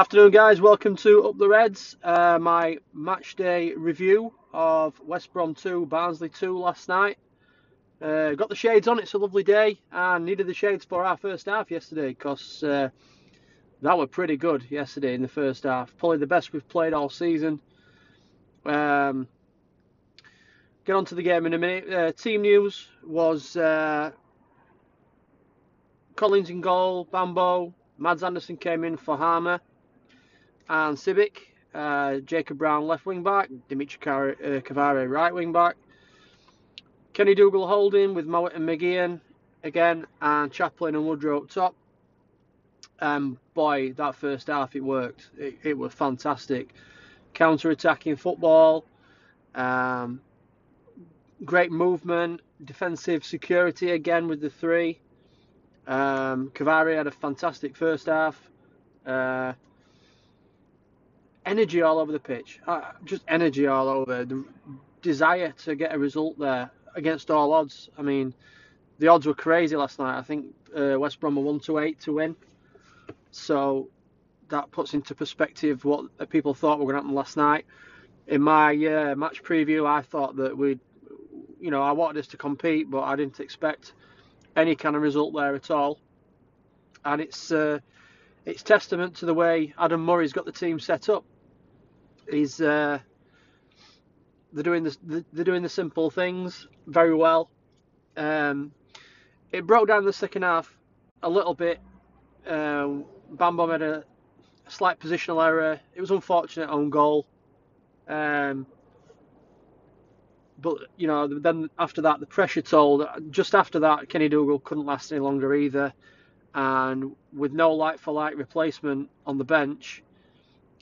Afternoon, guys. Welcome to Up the Reds. Uh, my match day review of West Brom 2, Barnsley 2 last night. Uh, got the shades on. It's a lovely day, and needed the shades for our first half yesterday because uh, that were pretty good yesterday in the first half. Probably the best we've played all season. Um, get on to the game in a minute. Uh, team news was uh, Collins in goal, Bambo, Mads Andersen came in for Halme and Sibbick, uh, Jacob Brown left wing back, Dimitri uh, right wing back, Kenny Dougall holding with Mowatt and McGeehan again, and Chaplin and Woodrow up top. Um, boy, that first half it worked. It, it was fantastic. Counter attacking football, um, great movement, defensive security again with the three. Um, had a fantastic first half. Uh, energy all over the pitch. Uh, just energy all over. The desire to get a result there against all odds. I mean, the odds were crazy last night. I think uh, West Brom were one to eight to win. So that puts into perspective what people thought were going to happen last night. In my uh, match preview, I thought that we'd, you know, I wanted us to compete, but I didn't expect any kind of result there at all. And it's uh, it's testament to the way Adam Murray's got the team set up. He's uh, they're doing the they're doing the simple things very well. Um, it broke down the second half a little bit. Uh, Bambo made a, slight positional error. It was unfortunate on goal. Um, but you know, then after that, the pressure told. Just after that, Kenny Dougall couldn't last any longer either, and with no light for light replacement on the bench,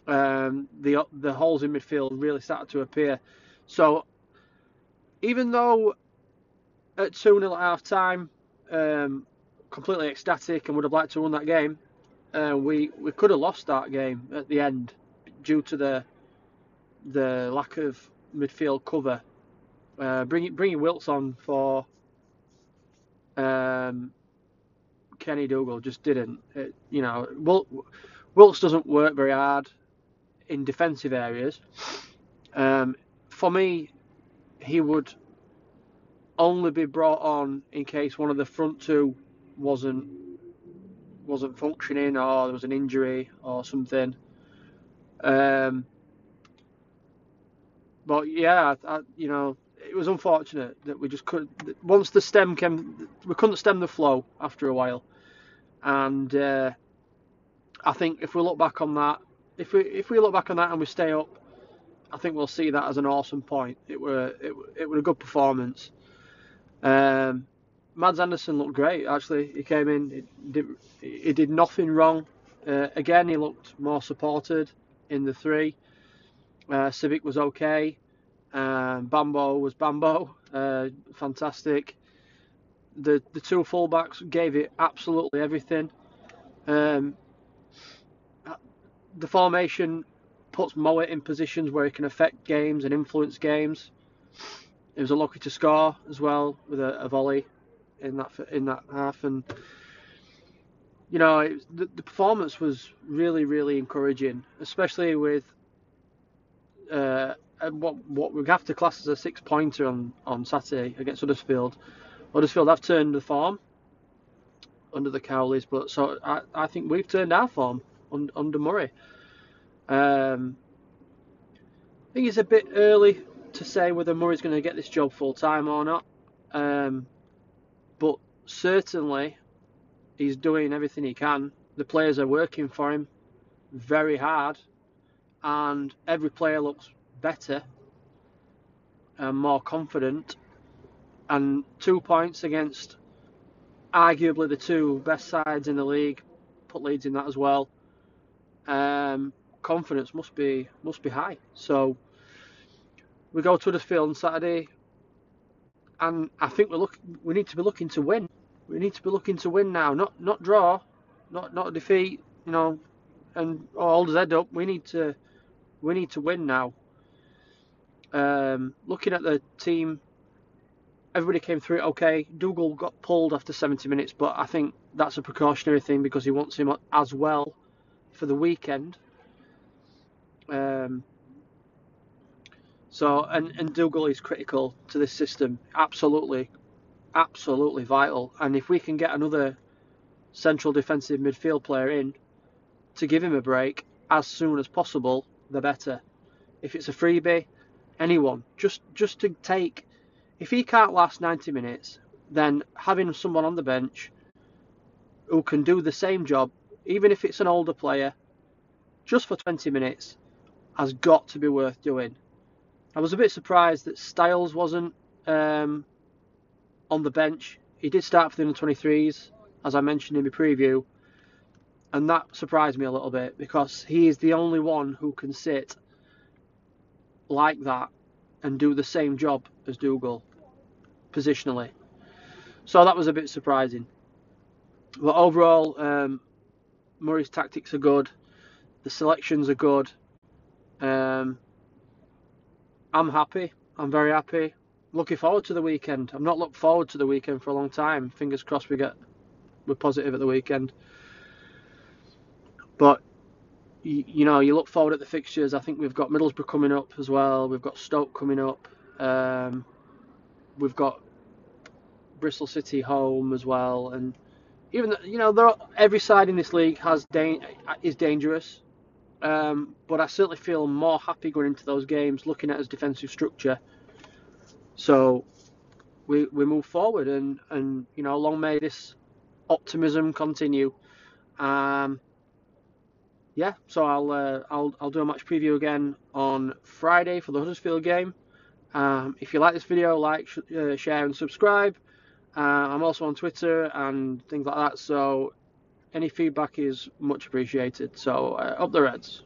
um, the the holes in midfield really started to appear. So even though at 2 0 at half time, um, completely ecstatic and would have liked to win that game, uh, we, we could have lost that game at the end due to the the lack of midfield cover. Uh, bringing bringing Wilks on for um, Kenny Dougall just didn't. It, you know, Wilks doesn't work very hard in defensive areas. Um, for me, he would only be brought on in case one of the front two wasn't wasn't functioning or there was an injury or something. Um, but yeah, I, you know, it was unfortunate that we just couldn't. Once the stem came, we couldn't stem the flow after a while, and uh, I think if we look back on that, if we if we look back on that and we stay up, I think we'll see that as an awesome point. It were it, it were a good performance. Um, Mads Andersen looked great. Actually, he came in. He did, he did nothing wrong. Uh, again, he looked more supported in the three. Uh, Sibbick was okay. Um, Bambo was Bambo. Uh, fantastic. The the two fullbacks gave it absolutely everything. Um, the formation puts Mowatt in positions where he can affect games and influence games. He was unlucky to score as well with a, a volley in that in that half, and you know was, the, the, performance was really really encouraging, especially with uh, what what we have to class as a six pointer on on Saturday against Huddersfield. Huddersfield have turned the form under the Cowleys, but so I, I think we've turned our form under, under Murray. Um, I think it's a bit early to say whether Murray's going to get this job full time or not. Um, but certainly he's doing everything he can. The players are working for him very hard, and every player looks better and more confident. And two points against arguably the two best sides in the league, put Leeds in that as well. Um, confidence must be must be high. So we go to the field on Saturday, and I think we look we need to be looking to win. We need to be looking to win now, not not draw, not not defeat. You know, and oh, hold his head up. We need to we need to win now. Um, looking at the team, everybody came through okay. Dougall got pulled after 70 minutes, but I think that's a precautionary thing because he wants him as well for the weekend Um, so and and Dougall is critical to this system. Absolutely, absolutely vital. And if we can get another central defensive midfield player in to give him a break as soon as possible, the better. If it's a freebie, anyone just just to take. If he can't last 90 minutes, then having someone on the bench who can do the same job, even if it's an older player, just for 20 minutes, has got to be worth doing. I was a bit surprised that Styles wasn't um, on the bench. He did start for the under 23s, as I mentioned in my preview, and that surprised me a little bit because he is the only one who can sit like that and do the same job as Dougall positionally. So that was a bit surprising. But overall, um, Murray's tactics are good. The selections are good. Um, I'm happy. I'm very happy. Looking forward to the weekend. I've not looked forward to the weekend for a long time. Fingers crossed we get we're positive at the weekend. But you, you, know, you look forward at the fixtures. I think we've got Middlesbrough coming up as well. We've got Stoke coming up. Um, we've got Bristol City home as well, and even you know, every side in this league has is dangerous. Um, but I certainly feel more happy going into those games, looking at his defensive structure. So we we move forward, and and you know, long may this optimism continue. Um, yeah, so I'll uh, I'll I'll do a match preview again on Friday for the Huddersfield game. Um, if you like this video, like, sh- uh, share, and subscribe. Uh, I'm also on Twitter and things like that. So any feedback is much appreciated. So uh, up the Reds.